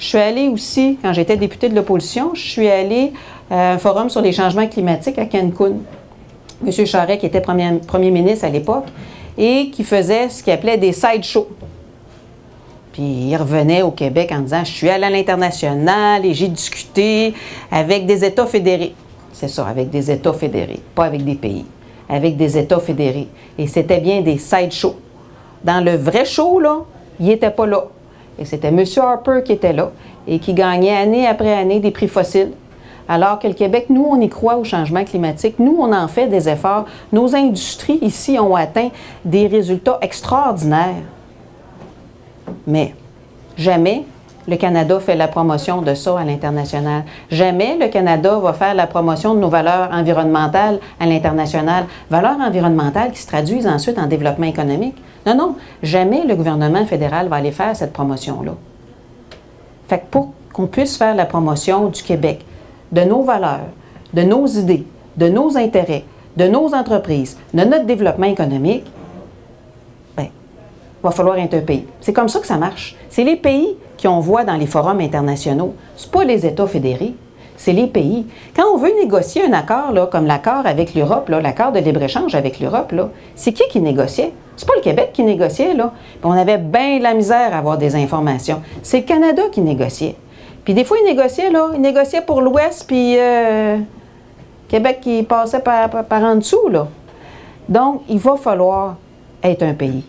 Je suis allée aussi, quand j'étais députée de l'opposition, je suis allée à un forum sur les changements climatiques à Cancun. M. Charest, qui était premier, ministre à l'époque, et qui faisait ce qu'il appelait des side shows. Puis il revenait au Québec en disant Je suis allé à l'international et j'ai discuté avec des États fédérés. C'est ça, avec des États fédérés, pas avec des pays, avec des États fédérés. Et c'était bien des side shows. Dans le vrai show, il n'était pas là. Et c'était M. Harper qui était là et qui gagnait année après année des prix fossiles. Alors que le Québec, nous, on y croit au changement climatique. Nous, on en fait des efforts. Nos industries ici ont atteint des résultats extraordinaires. Mais jamais le Canada fait la promotion de ça à l'international. Jamais le Canada va faire la promotion de nos valeurs environnementales à l'international. Valeurs environnementales qui se traduisent ensuite en développement économique. Non, non, jamais le gouvernement fédéral va aller faire cette promotion-là. Fait que pour qu'on puisse faire la promotion du Québec, de nos valeurs, de nos idées, de nos intérêts, de nos entreprises, de notre développement économique, va falloir être un pays. C'est comme ça que ça marche. C'est les pays qui on voit dans les forums internationaux. Ce pas les États fédérés, c'est les pays. Quand on veut négocier un accord, là, comme l'accord avec l'Europe, l'accord de libre-échange avec l'Europe, c'est qui qui négociait? C'est pas le Québec qui négociait, là. on avait bien la misère à avoir des informations. C'est le Canada qui négociait. Puis des fois, il négociait, là. Il négociait pour l'Ouest, puis euh, Québec qui passait par, par en dessous, là. Donc, il va falloir être un pays.